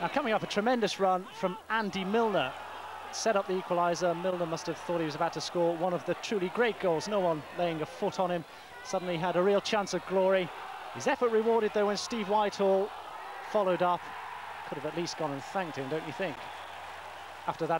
Now coming up, a tremendous run from Andy Milner. Set up the equaliser. Milner must have thought he was about to score one of the truly great goals. No one laying a foot on him. Suddenly had a real chance of glory. His effort rewarded though when Steve Whitehall followed up. Could have at least gone and thanked him, don't you think? After that.